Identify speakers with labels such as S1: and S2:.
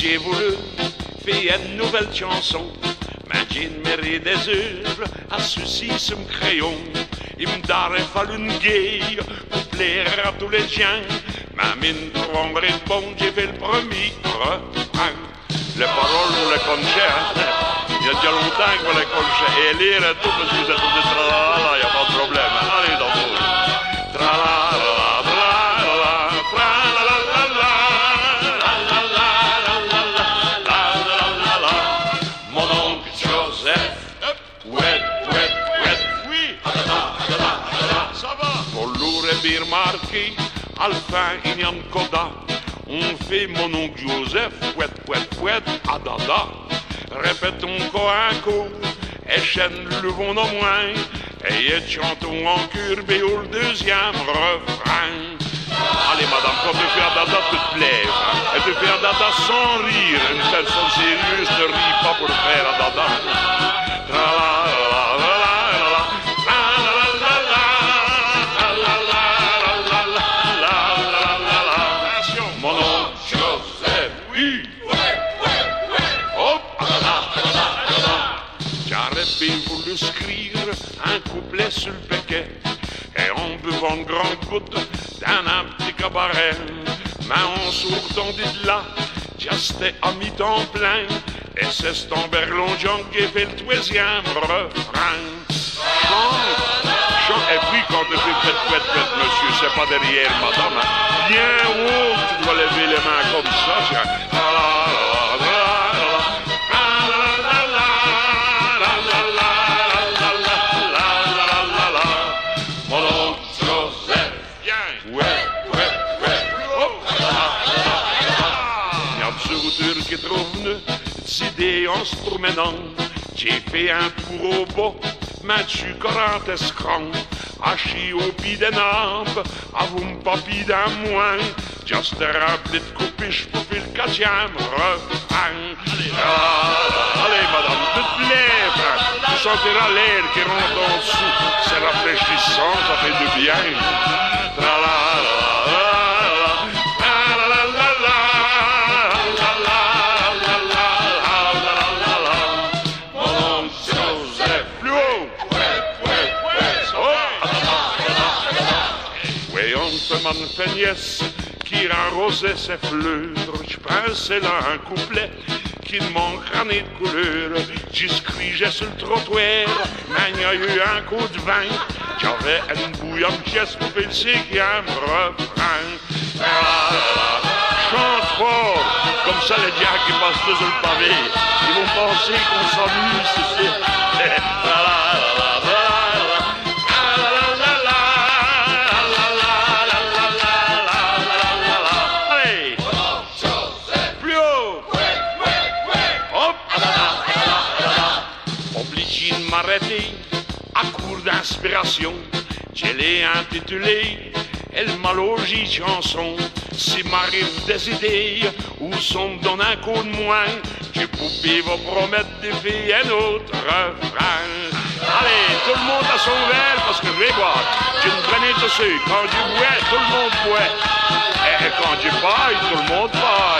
S1: j'ai voulu faire une nouvelle chanson. Mais j'ai mérité des œuvres à ceci, ce crayon. Il me m'aurait fallu une guerre pour plaire à tous les gens. Ma mine trouverait bon, j'ai fait le premier refrain. Les paroles, vous les connaissez? Il y a déjà longtemps que vous les connaissez. Et lire et tout, parce que vous êtes des tralala, il n'y a pas de problème. Allez, bien remarqué, Alpha et Koda, on fait mon oncle Joseph, ouet, ouet, ouet, adada. Répétons coup, et chaîne le vent au moins, et chantons en curbé au deuxième refrain. Allez, madame, quand tu fais un dada, tu te lèves. Hein? Et tu fais un dada sans rire. Une personne sérieuse ne rit pas pour faire un dada. Oui. Hop, J'aurais bien voulu écrire un couplet sur le paquet et en buvant une grande goutte dans un petit cabaret. Mais en sortant de là, j'étais à mi-temps plein et c'est Stamberlon Jean qui fait le deuxième refrain. Chante, chante, et puis quand tu fais fête, fête, fête, monsieur, c'est pas derrière madame, bien haut, sort du sunshine. Mon oncle ouais, ouais, ouais. J'ai fait un pour au bas, maar tu garantes grand. Ashi opi den ab, avum papi da moan, just a rabdit koupish pou fil katiam, refang. Allez, madame, toute lèvre, tu sentiras l'air qui rentre en dessous, c'est rafraîchissant, ça fait du bien. Oui, on se manifeste qui arrosait ses fleurs. Je pensais là un couplet qui ne manquera ni de couleur. J'escrigeais sur le trottoir, mais il y a eu un coup de vin. J'avais une bouillonne pièce pour faire le cinquième refrain. Ah, là, là. Chante fort, comme ça les diables qui passent sur le pavé, ils vont penser qu'on s'amuse, c'est m'arrêter à court d'inspiration. Je l'ai intitulé Elle m'a logé chanson. Si m'arrive des idées ou sont donne un coup de moins, tu poupée va promettre de faire un autre refrain. Allez, tout le monde a son verre parce que je boire. J'ai une traînée dessus. Quand je bois, tout le monde boit. Et quand je paille, tout le monde paille.